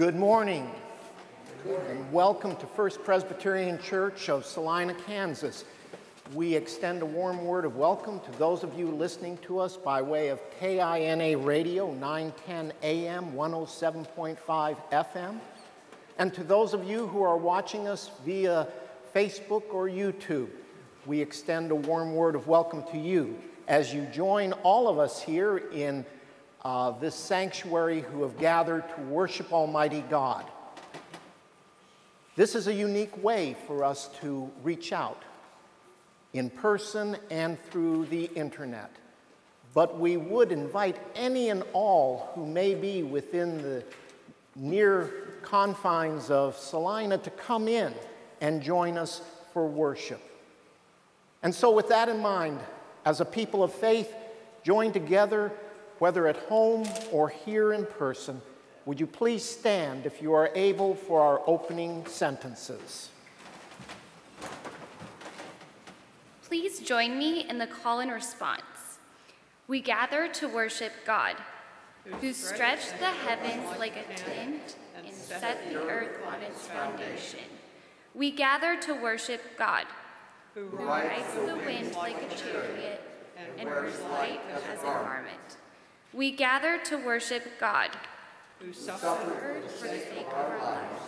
Good morning. And welcome to First Presbyterian Church of Salina, Kansas. We extend a warm word of welcome to those of you listening to us by way of KINA Radio 910 AM 107.5 FM, and to those of you who are watching us via Facebook or YouTube. We extend a warm word of welcome to you as you join all of us here in uh, this sanctuary who have gathered to worship Almighty God. This is a unique way for us to reach out in person and through the internet. But we would invite any and all who may be within the near confines of Salina to come in and join us for worship. And so, with that in mind, as a people of faith, join together whether at home or here in person, would you please stand if you are able for our opening sentences? Please join me in the call and response. We gather to worship God, who stretched the heavens like a tent and set the earth on its foundation. We gather to worship God, who rides the wind like a chariot and wears light as a garment. We gather to worship God, who suffered for the sake of our lives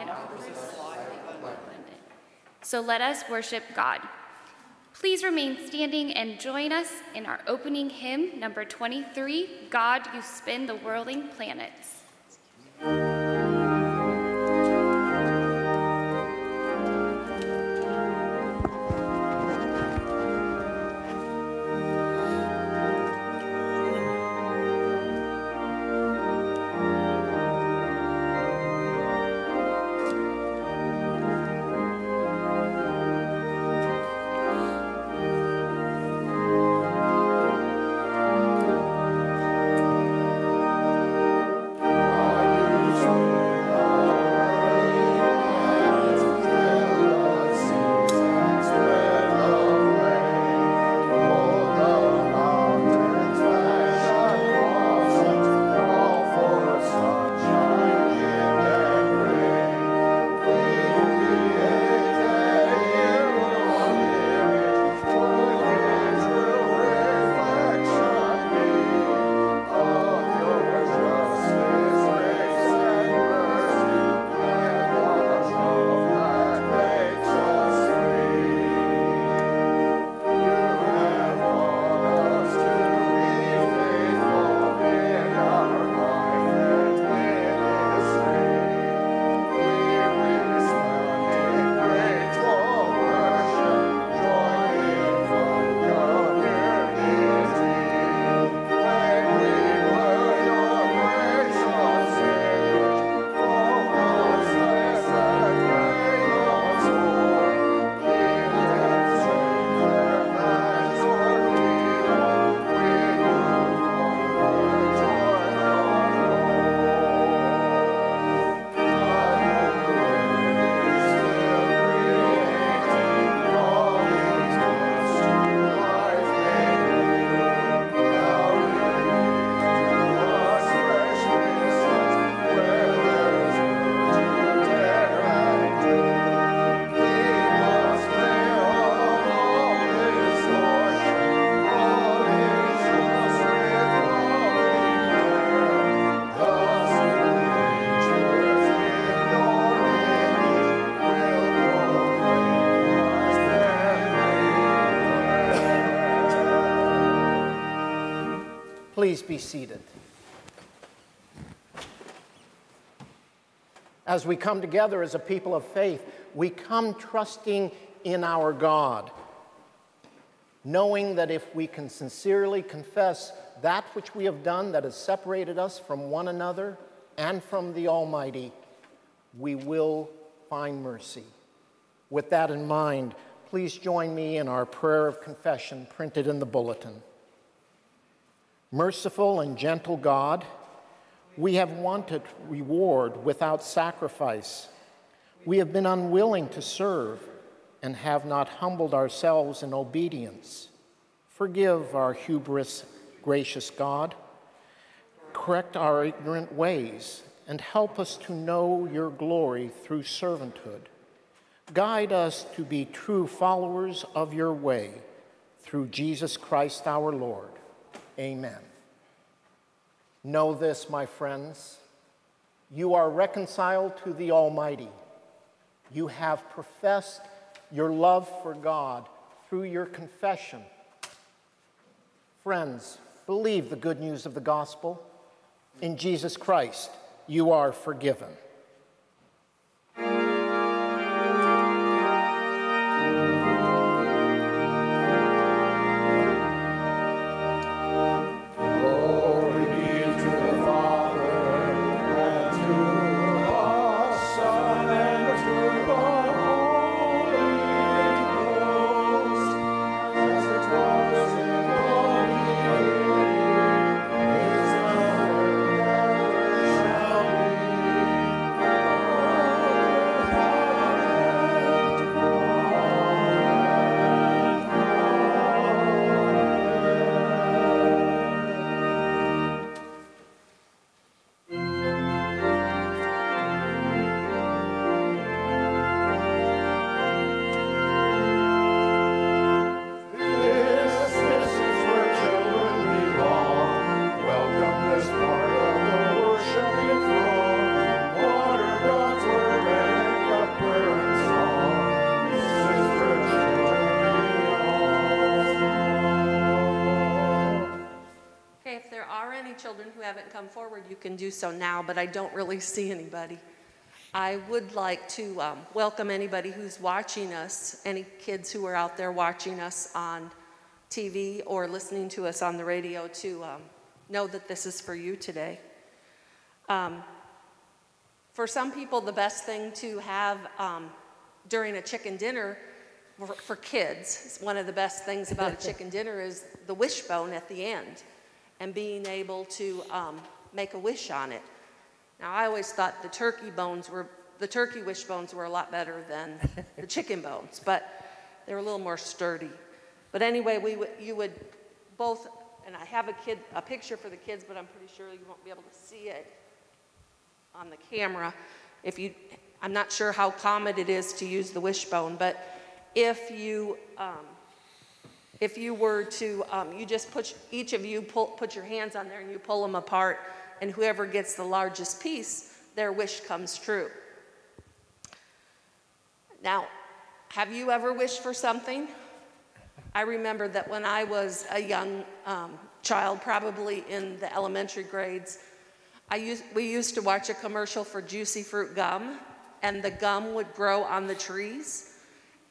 and offers us life abundant. So let us worship God. Please remain standing and join us in our opening hymn, number 23, God, You Spin the Whirling Planets. Please be seated. As we come together as a people of faith, we come trusting in our God, knowing that if we can sincerely confess that which we have done that has separated us from one another and from the Almighty, we will find mercy. With that in mind, please join me in our prayer of confession printed in the bulletin. Merciful and gentle God, we have wanted reward without sacrifice. We have been unwilling to serve and have not humbled ourselves in obedience. Forgive our hubris, gracious God. Correct our ignorant ways and help us to know your glory through servanthood. Guide us to be true followers of your way through Jesus Christ our Lord. Amen. Know this, my friends. You are reconciled to the Almighty. You have professed your love for God through your confession. Friends, believe the good news of the gospel. In Jesus Christ, you are forgiven. You can do so now, but I don't really see anybody. I would like to um, welcome anybody who's watching us, any kids who are out there watching us on TV or listening to us on the radio to um, know that this is for you today. Um, for some people, the best thing to have um, during a chicken dinner for, for kids, one of the best things about a chicken dinner is the wishbone at the end and being able to um, make a wish on it. Now, I always thought the turkey bones were, the turkey wishbones were a lot better than the chicken bones, but they were a little more sturdy. But anyway, we w- you would both, and I have a kid, a picture for the kids, but I'm pretty sure you won't be able to see it on the camera. If you, I'm not sure how common it is to use the wishbone, but if you um, if you were to, um, you just put, each of you pull, put your hands on there and you pull them apart, and whoever gets the largest piece, their wish comes true. Now, have you ever wished for something? I remember that when I was a young um, child, probably in the elementary grades, I used, we used to watch a commercial for juicy fruit gum, and the gum would grow on the trees.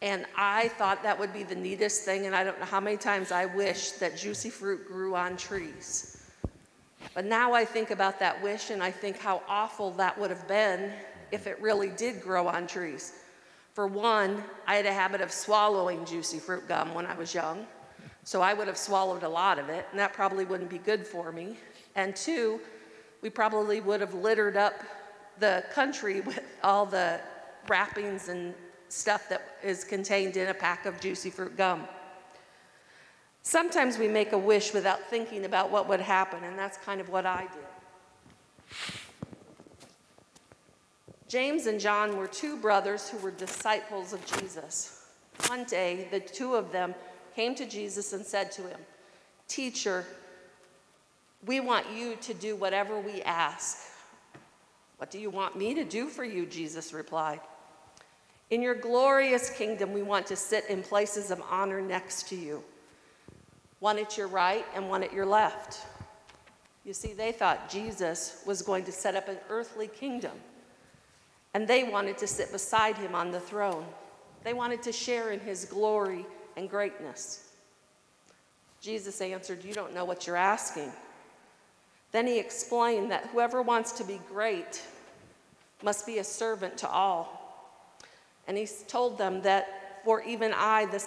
And I thought that would be the neatest thing, and I don't know how many times I wish that juicy fruit grew on trees. But now I think about that wish, and I think how awful that would have been if it really did grow on trees. For one, I had a habit of swallowing juicy fruit gum when I was young, so I would have swallowed a lot of it, and that probably wouldn't be good for me. And two, we probably would have littered up the country with all the wrappings and stuff that is contained in a pack of juicy fruit gum. Sometimes we make a wish without thinking about what would happen, and that's kind of what I did. James and John were two brothers who were disciples of Jesus. One day, the two of them came to Jesus and said to him, Teacher, we want you to do whatever we ask. What do you want me to do for you? Jesus replied. In your glorious kingdom, we want to sit in places of honor next to you, one at your right and one at your left. You see, they thought Jesus was going to set up an earthly kingdom, and they wanted to sit beside him on the throne. They wanted to share in his glory and greatness. Jesus answered, You don't know what you're asking. Then he explained that whoever wants to be great must be a servant to all. And he told them that, for even I, the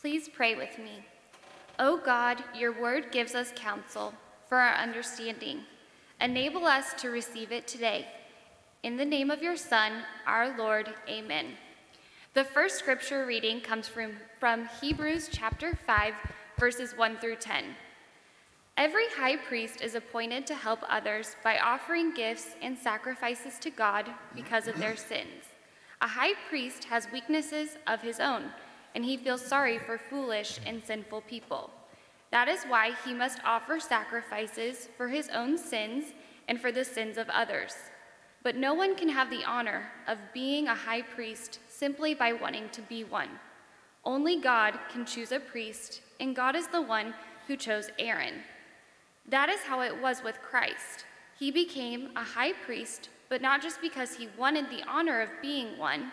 Please pray with me. O God, your word gives us counsel for our understanding. Enable us to receive it today. In the name of your Son, our Lord, amen. The first scripture reading comes from, from Hebrews chapter 5, verses 1 through 10. Every high priest is appointed to help others by offering gifts and sacrifices to God because of their sins. A high priest has weaknesses of his own, and he feels sorry for foolish and sinful people. That is why he must offer sacrifices for his own sins and for the sins of others. But no one can have the honor of being a high priest simply by wanting to be one. Only God can choose a priest, and God is the one who chose Aaron. That is how it was with Christ. He became a high priest, but not just because he wanted the honor of being one.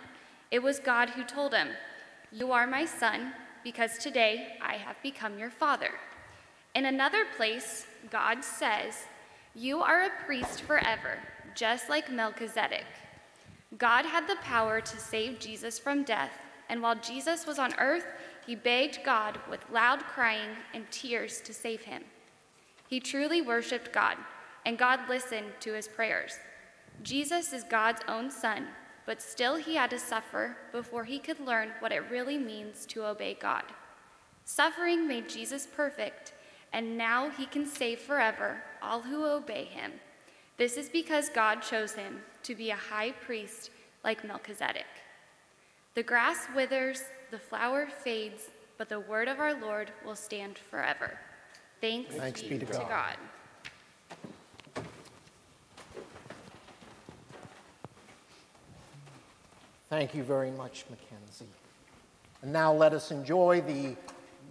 It was God who told him, You are my son, because today I have become your father. In another place, God says, You are a priest forever, just like Melchizedek. God had the power to save Jesus from death, and while Jesus was on earth, he begged God with loud crying and tears to save him. He truly worshiped God, and God listened to his prayers. Jesus is God's own son, but still he had to suffer before he could learn what it really means to obey God. Suffering made Jesus perfect, and now he can save forever all who obey him. This is because God chose him to be a high priest like Melchizedek. The grass withers, the flower fades, but the word of our Lord will stand forever. Thanks, Thanks be, be to to God. Thank you very much, Mackenzie. And now let us enjoy the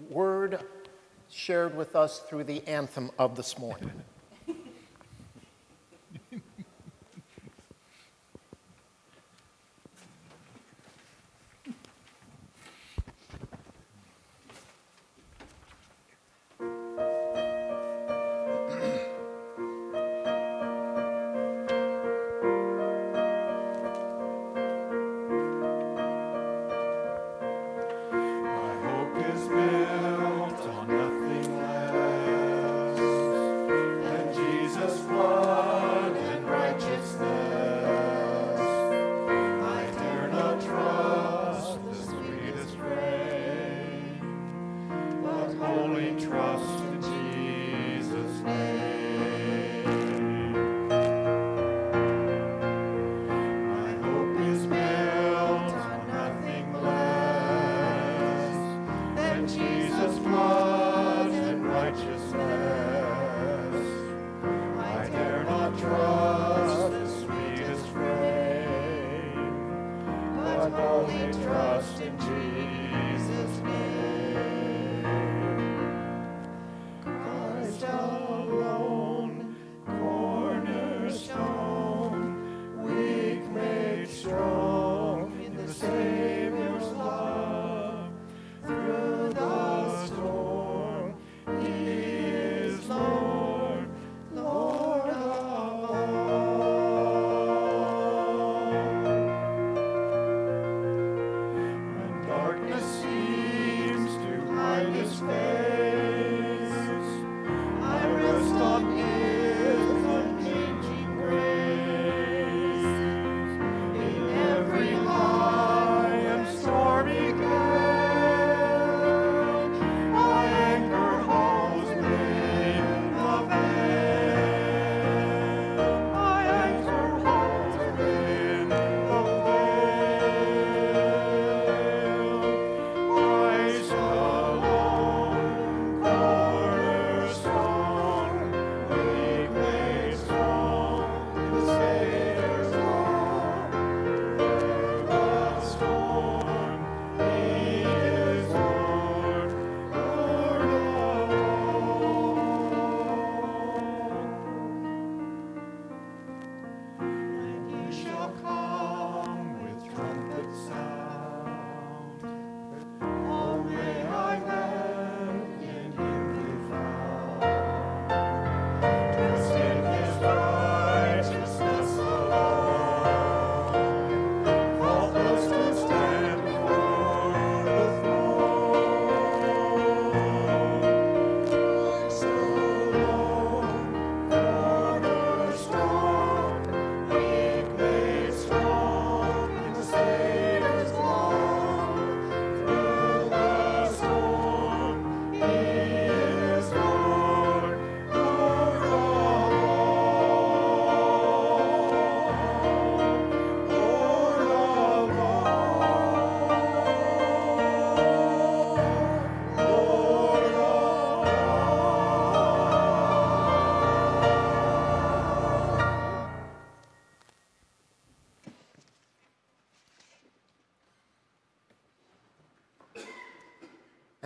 word shared with us through the anthem of this morning.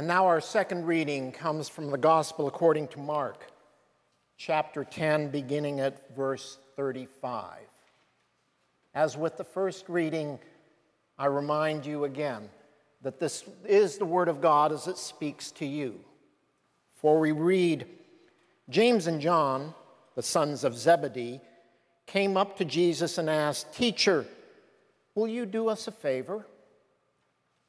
Now our second reading comes from the Gospel according to Mark, chapter 10, beginning at verse 35. As with the first reading, I remind you again that this is the Word of God as it speaks to you. For we read, James and John, the sons of Zebedee, came up to Jesus and asked, Teacher, will you do us a favor?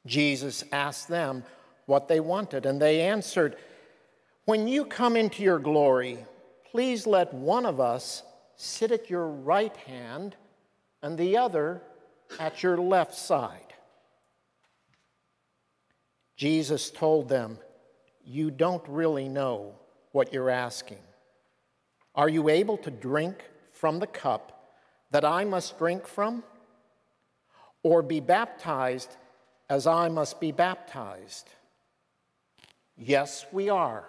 Jesus asked them what they wanted, and they answered, When you come into your glory, please let one of us sit at your right hand and the other at your left side. Jesus told them, You don't really know what you're asking. Are you able to drink from the cup that I must drink from? Or be baptized as I must be baptized? Yes, we are,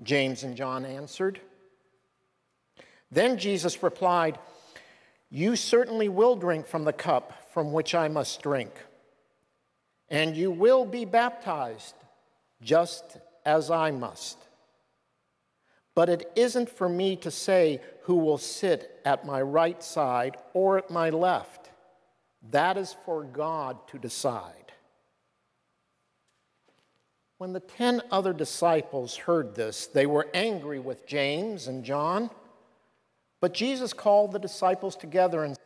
James and John answered. Then Jesus replied, You certainly will drink from the cup from which I must drink, and you will be baptized just as I must. But it isn't for me to say who will sit at my right side or at my left. That is for God to decide. When the ten other disciples heard this, they were angry with James and John. But Jesus called the disciples together and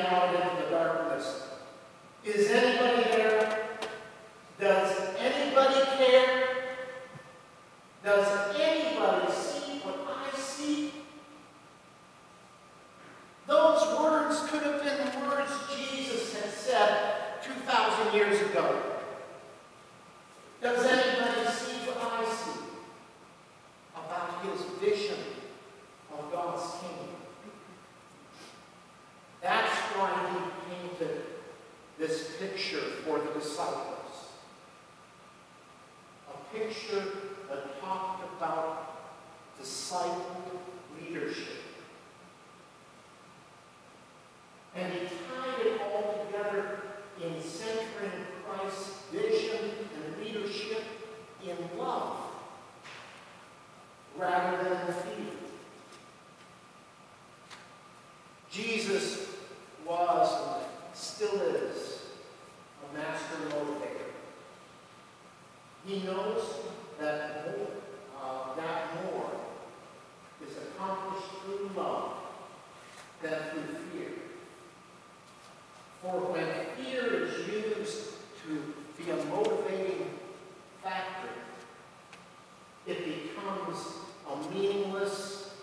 out into the darkness, Is anybody there? Does anybody care? Does anybody see what I see? Those words could have been words Jesus had said 2,000 years ago. Does anybody see what I see about his vision of God's kingdom? That's why he painted this picture for the disciples. A picture that talked about disciple leadership. And he tied it all together in centering Christ's vision and leadership in love rather than the fear. Jesus was and still is a master motivator. He knows that more, uh, that more is accomplished through love than through fear. For when fear is used to be a motivating factor, it becomes a meaningless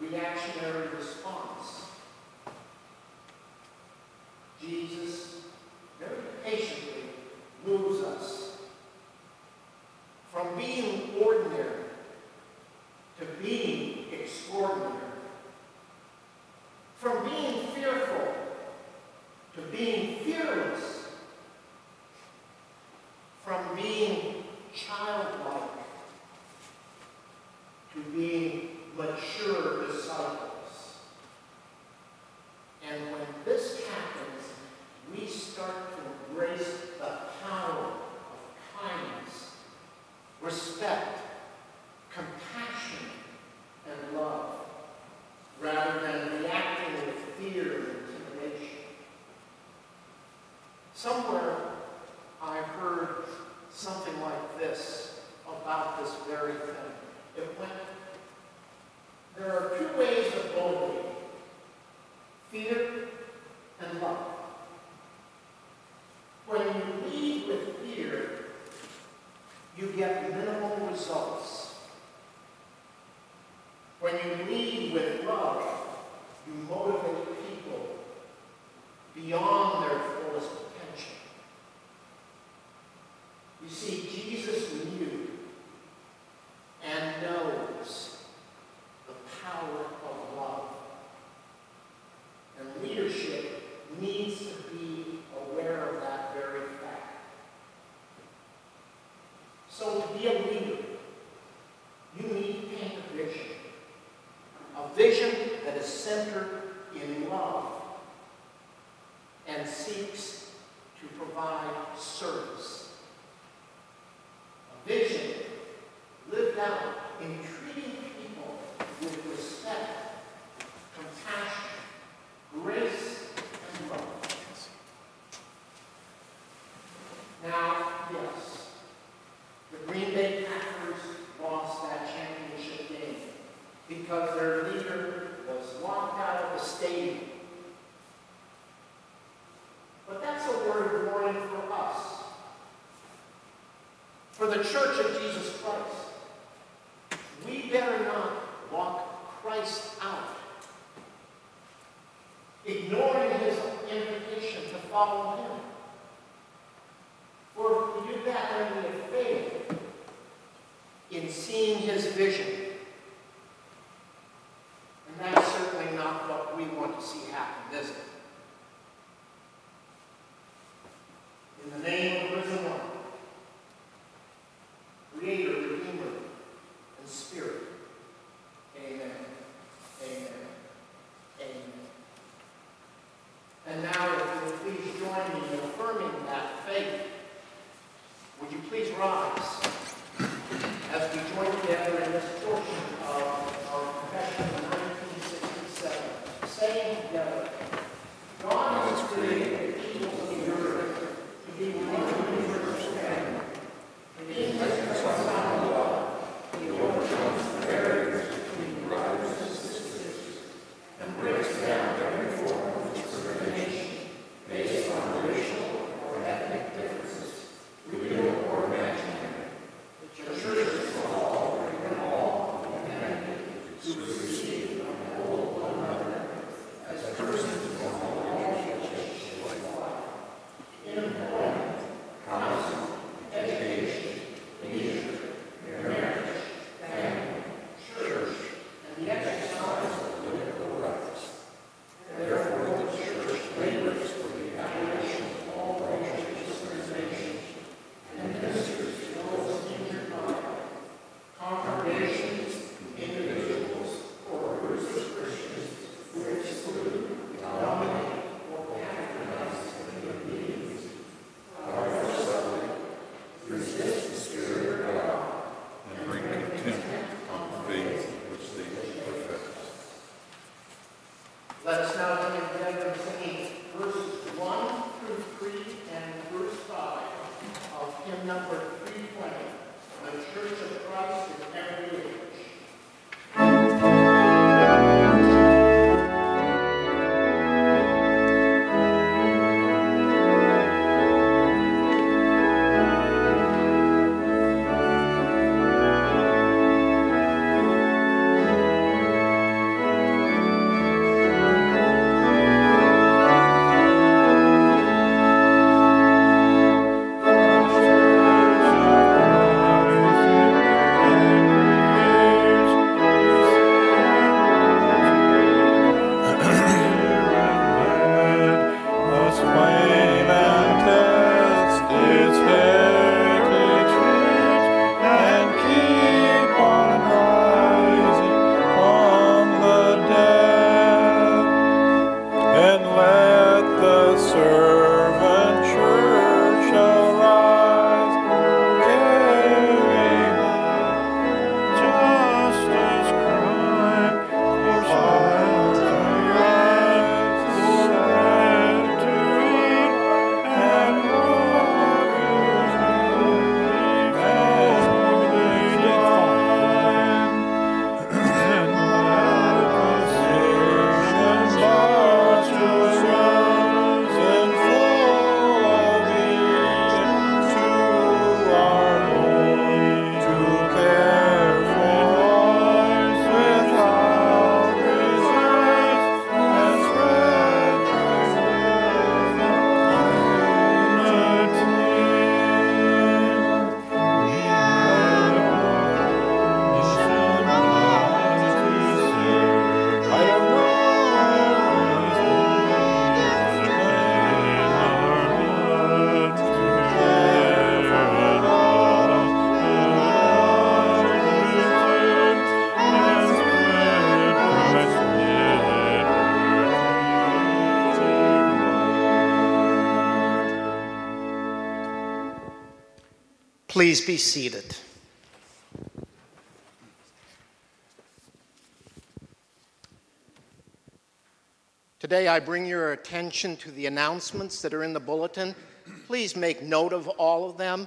reactionary response. Jesus very patiently moves us from being ordinary to being extraordinary, from being fearful to being fearless, from being childlike to being mature disciples. And when this happens, we start to embrace the power of kindness, respect, compassion, and love, rather than reacting with fear and intimidation. Somewhere I heard something like this about this very thing. It went, there When you lead with love, you motivate people beyond their fullest potential. You see, Jesus knew and knows the power of love. And leadership needs to be aware of that very fact. So to be a leader, you need to paint a vision. A vision that In employment, Please be seated. Today, I bring your attention to the announcements that are in the bulletin. Please make note of all of them.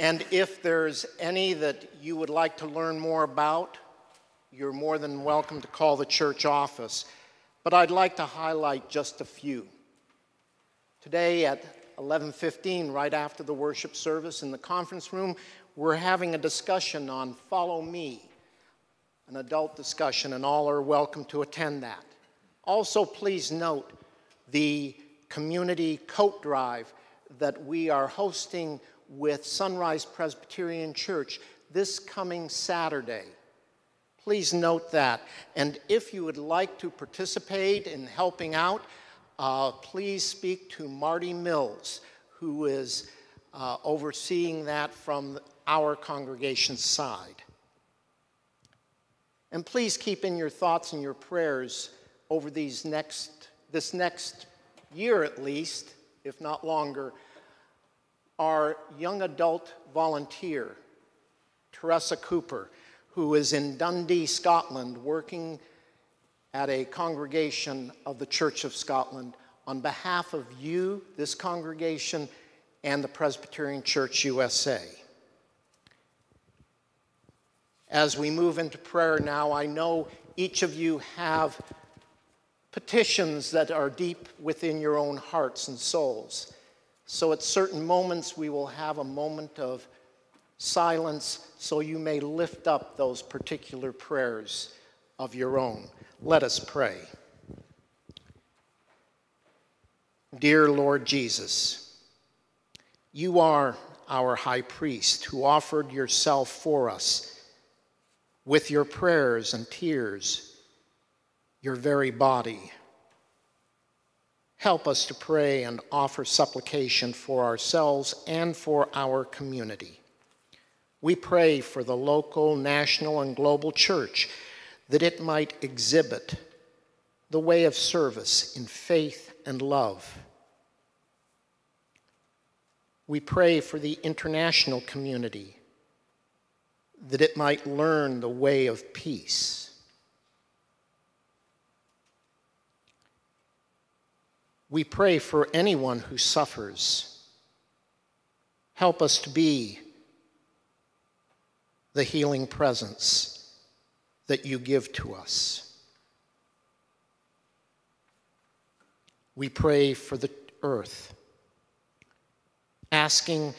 And if there's any that you would like to learn more about, you're more than welcome to call the church office. But I'd like to highlight just a few. Today at 11:15 right after the worship service in the conference room, we're having a discussion on follow me. An adult discussion and all are welcome to attend that. Also please note the community coat drive that we are hosting with Sunrise Presbyterian Church this coming Saturday. Please note that. And if you would like to participate in helping out, uh, please speak to Marty Mills, who is uh, overseeing that from our congregation's side. And please keep in your thoughts and your prayers over these next, this next year at least, if not longer, our young adult volunteer, Teresa Cooper, who is in Dundee, Scotland, working at a congregation of the Church of Scotland on behalf of you, this congregation, and the Presbyterian Church USA. As we move into prayer now, I know each of you have petitions that are deep within your own hearts and souls. So at certain moments, we will have a moment of silence so you may lift up those particular prayers of your own. Let us pray. Dear Lord Jesus, you are our high priest who offered yourself for us with your prayers and tears, your very body. Help us to pray and offer supplication for ourselves and for our community. We pray for the local, national, and global church that it might exhibit the way of service in faith and love. We pray for the international community that it might learn the way of peace. We pray for anyone who suffers. Help us to be the healing presence that you give to us. We pray for the earth, asking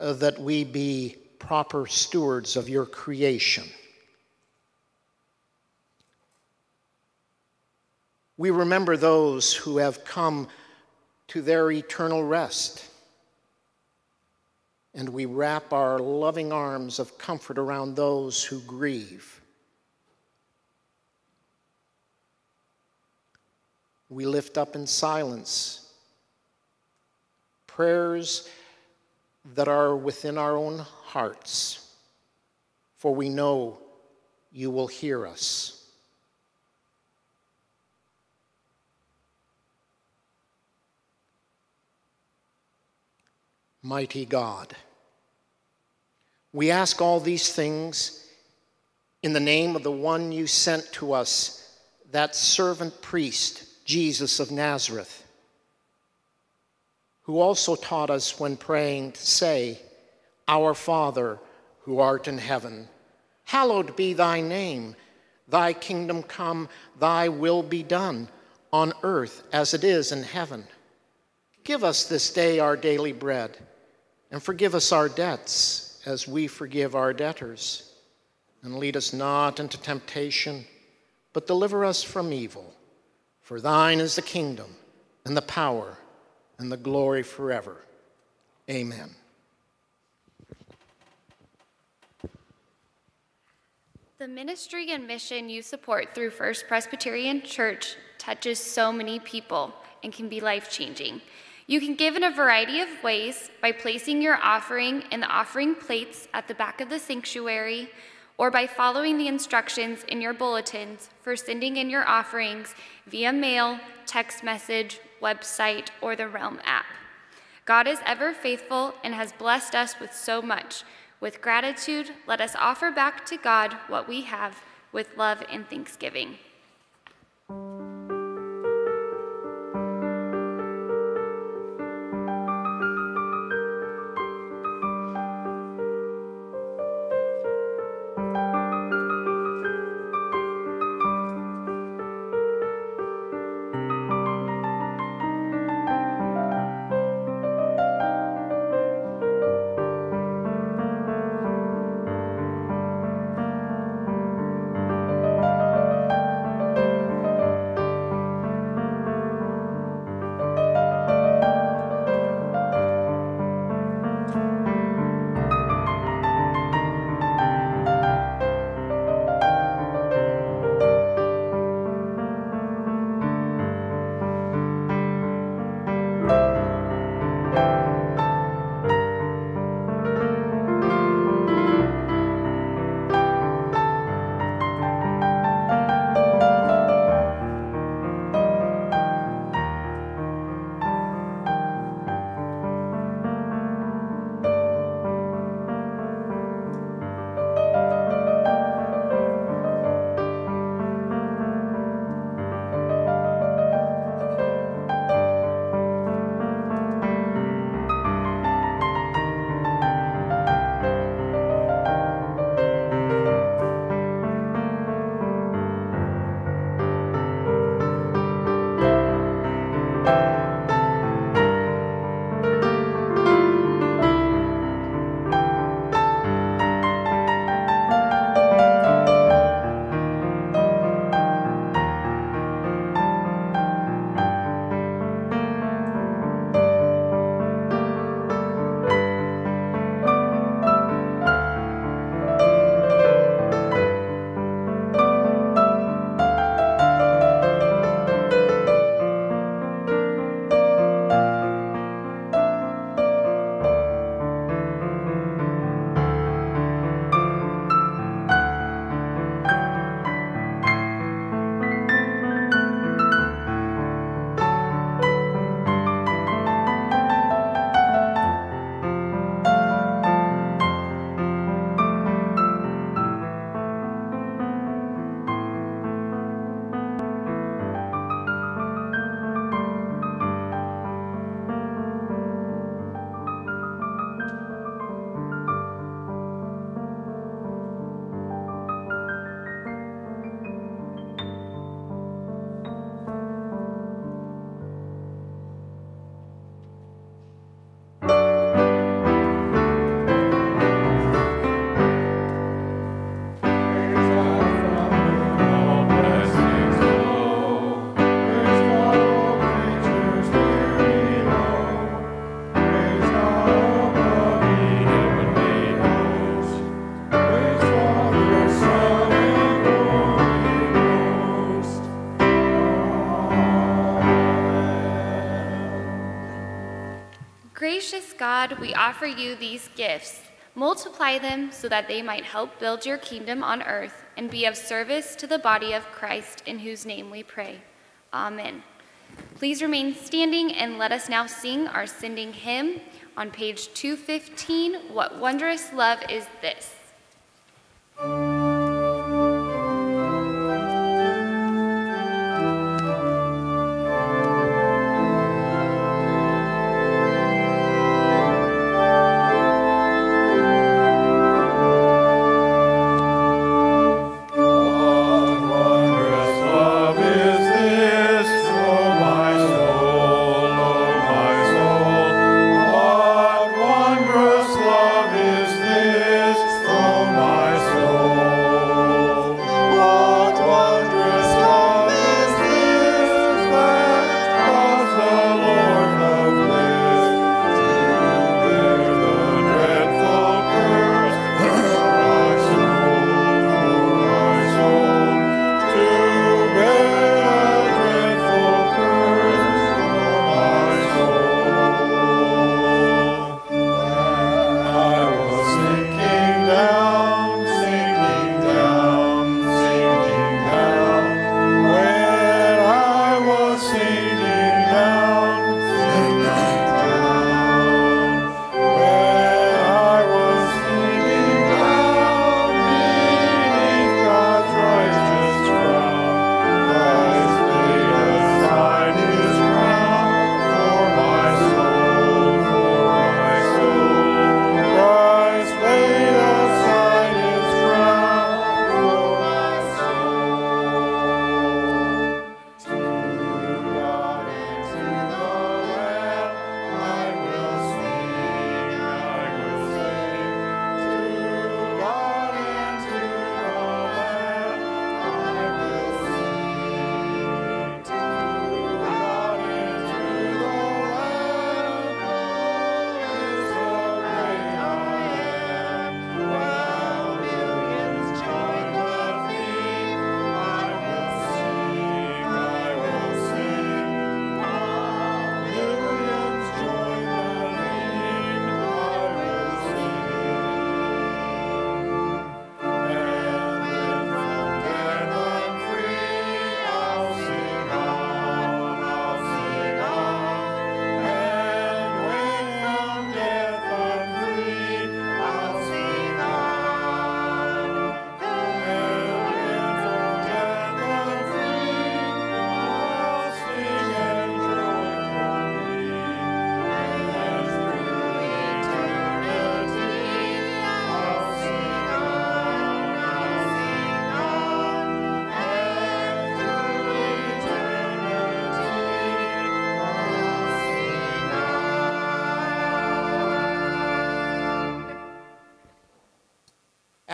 uh, that we be proper stewards of your creation. We remember those who have come to their eternal rest and we wrap our loving arms of comfort around those who grieve. We lift up in silence prayers that are within our own hearts, for we know you will hear us. mighty God. We ask all these things in the name of the one you sent to us, that servant priest, Jesus of Nazareth, who also taught us when praying to say, Our Father, who art in heaven, hallowed be thy name. Thy kingdom come, thy will be done, on earth as it is in heaven. Give us this day our daily bread and forgive us our debts as we forgive our debtors. And lead us not into temptation, but deliver us from evil. For thine is the kingdom, and the power, and the glory forever. Amen. The ministry and mission you support through First Presbyterian Church touches so many people and can be life changing. You can give in a variety of ways by placing your offering in the offering plates at the back of the sanctuary or by following the instructions in your bulletins for sending in your offerings via mail, text message, website, or the Realm app. God is ever faithful and has blessed us with so much. With gratitude, let us offer back to God what we have with love and thanksgiving. We offer you these gifts. Multiply them so that they might help build your kingdom on earth and be of service to the body of Christ, in whose name we pray. Amen. Please remain standing and let us now sing our sending hymn on page 215 What Wondrous Love Is This?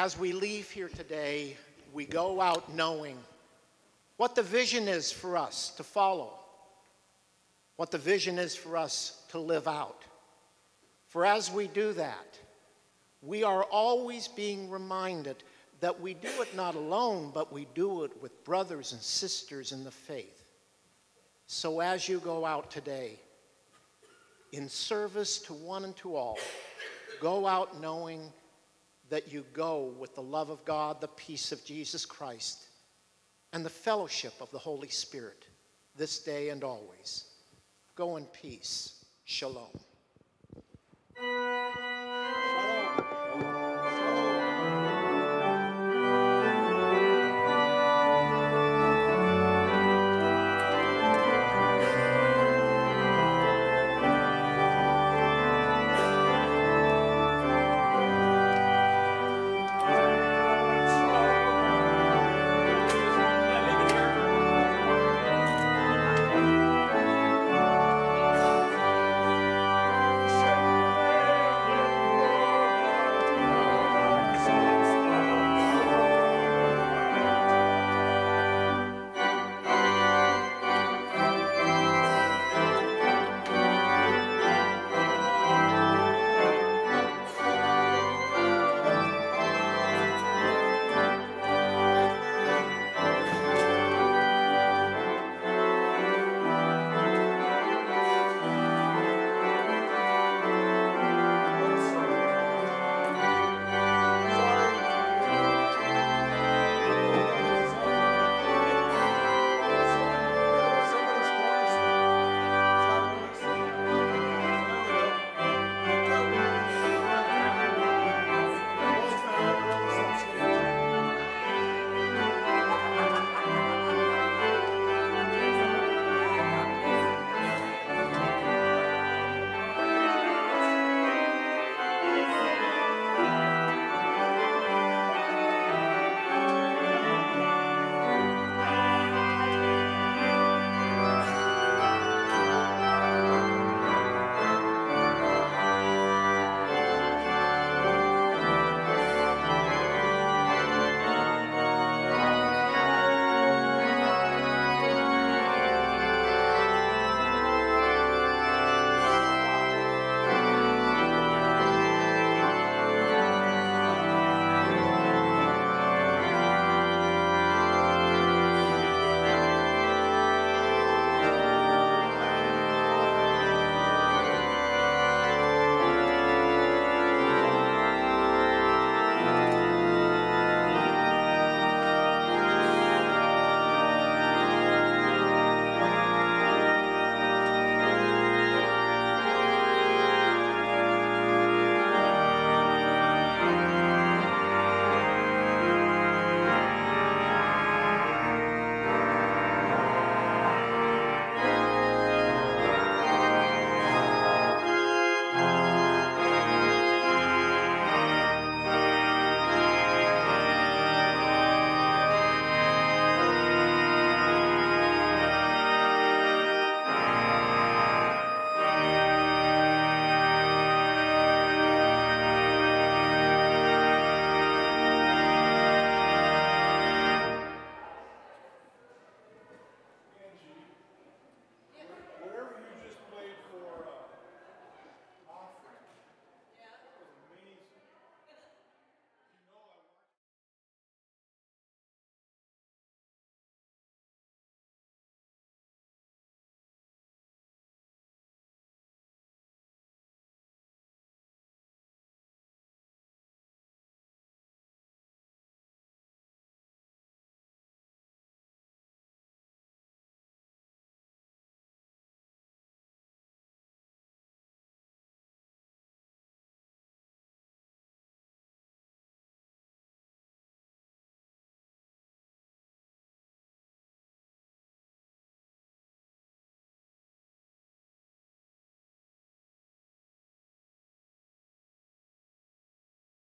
As we leave here today, we go out knowing what the vision is for us to follow, what the vision is for us to live out. For as we do that, we are always being reminded that we do it not alone, but we do it with brothers and sisters in the faith. So as you go out today, in service to one and to all, go out knowing that you go with the love of God, the peace of Jesus Christ, and the fellowship of the Holy Spirit this day and always. Go in peace. Shalom.